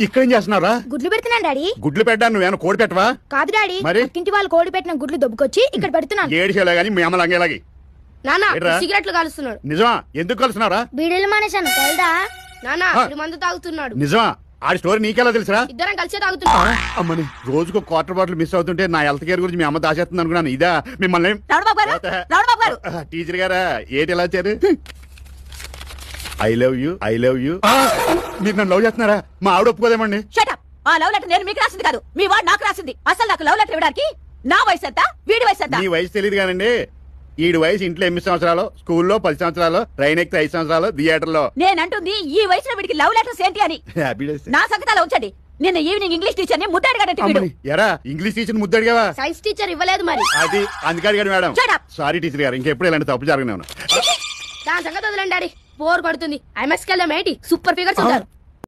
ఇక్కడేం చేస్తున్నారా గుడ్లు పెడుతున్నాను డాడీ. గుడ్లు పెట్టా నువ్వేమైనా కోడి పెట్టవా? కాదు డాడీ. మరి? పక్కింటి వాళ్ళు కోడి పెట్టిన గుడ్లు దొబ్బుకొచ్చి ఇక్కడ పెడుతున్నాను. ఏడిసేలా గానీ మీ అమ్మ లంగేలాగి. నాన్న ఏంట్రా? సిగరెట్లు కాలుస్తున్నాడు. నిజమా? ఎందుకు కలుస్తున్నారా బీడీలు మానేశాను తెలుదా? ఆ. వీడు మందు తాగుతున్నాడు. నిజమా? ఆడి స్టోరీ నీకెలా తెలుసురా? ఇద్దరం కలిసే తాగుతున్నాడు అమ్మని. రోజుకు క్వార్టర్ బాటిల్ మిస్ అవుతుంటే నా హెల్త్ కేర్ గురించి మీ అమ్మ దాచేస్తుంది అనుకున్నాను. ఇదా మిమ్మల్ని. రావణబాబు గారు పోతే. గారు. టీచర్ గారా ఏంటి ఎలా వచ్చారు? I love you I love you మీరు నన్ను లవ్ చేస్తున్నారా? మా ఆవిడ ఒప్పుకోదేమండి? షటప్ ఆ లవ్ లెటర్ నేను మీకు రాసింది కాదు. మీ వాడు నాకు రాసింది. అసలు నాకు లవ్ లెటర్ ఇవ్వడానికి నా వయసు ఎంత? వీడి వయసు ఎంత? మీ వయసు తెలియదు కానండి. ఈడు వయసు ఇంట్లో ఎనిమిది సంవత్సరాలు స్కూల్లో పది సంవత్సరాలు ట్రైన్ ఎక్కితే ఐదు సంవత్సరాలు థియేటర్లో. నేనంటుంది ఈ వయసులో వీడికి లవ్ లెటర్స్ ఏంటి అని. నా సంగతాలు ఉంచండి. నిన్న ఈవినింగ్ ఇంగ్లీష్ టీచర్ని ముద్దాడిగాడంటే వీడు. ఎరా ఇంగ్లీష్ టీచర్ ముద్దడిగావా సైన్స్ టీచర్ ఇవ్వలేదు మరి. అది అందుకని గారు madam. Shut up. Sorry teacher గారు. ఇంకెప్పుడు ఇలాంటి తప్పు జరగను దాని సంగతి వదిలేండి డాడీ. బోర్ కొడుతుంది. ఐఎంఎస్ కెళ్ళాం ఏంటి? సూపర్ ఫిగర్స్ ఉంటారు.